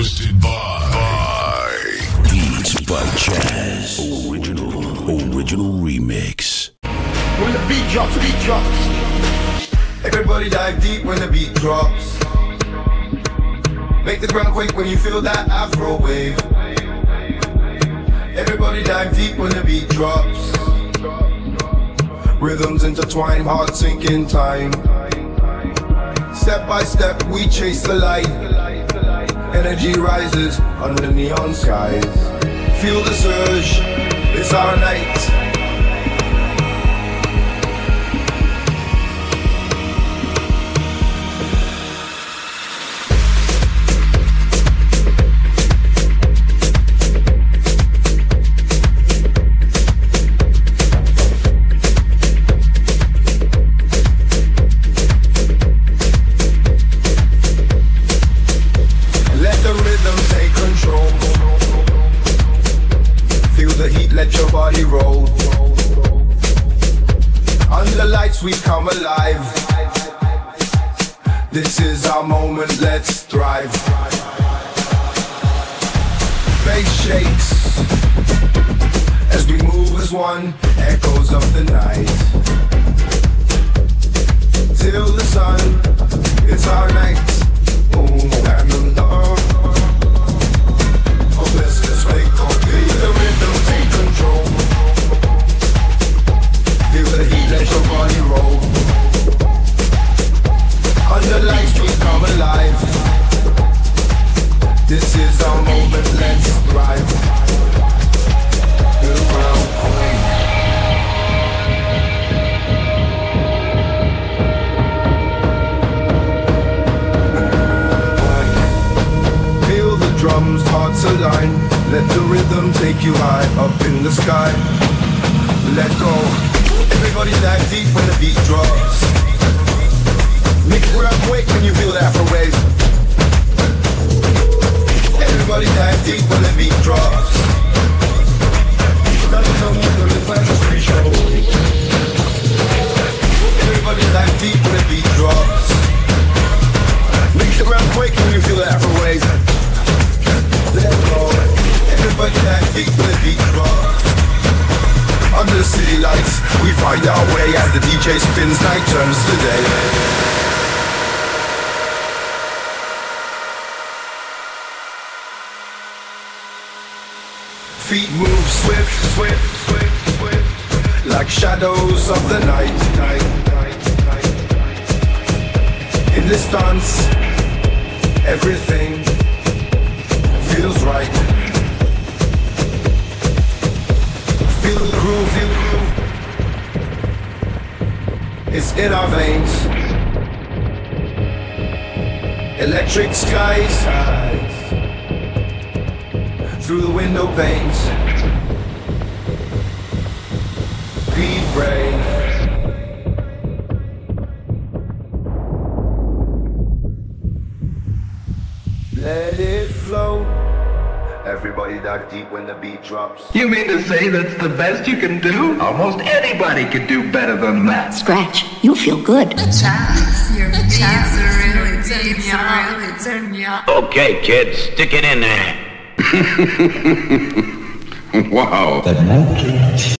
Twisted by, by Beats by Chas. Original, original remix. When the beat drops, beat drops. Everybody dive deep when the beat drops. Make the ground quake when you feel that Afro wave. Everybody dive deep when the beat drops. Rhythms intertwine, heart sinking time. Step by step, we chase the light. Energy rises under neon skies. Feel the surge, it's our night. Let your body roll. Under lights, we come alive. This is our moment, let's thrive. Bass shakes as we move as one, echoes of the night. Till the sun, it's our night. Let the rhythm take you high up in the sky. Let go. Everybody dive deep when the beat drops. Make the ground quake when you feel that for wave. Everybody dive deep when the beat drops. Doesn't know what the reflections pre-show. Everybody When the beat. Under city lights, we find our way as the DJ spins. Night turns to day. Feet move swift, swift, swift, swift, like shadows of the night. In this dance, everything It's in our veins. Electric skies through the window panes. Be brave. Let it flow. Everybody dive deep when the beat drops. You mean to say that's the best you can do? Almost anybody could do better than that. Scratch, you'll feel good. Chance, your beats really turn me on, really turn me on. Okay, kids, stick it in there. Wow. The night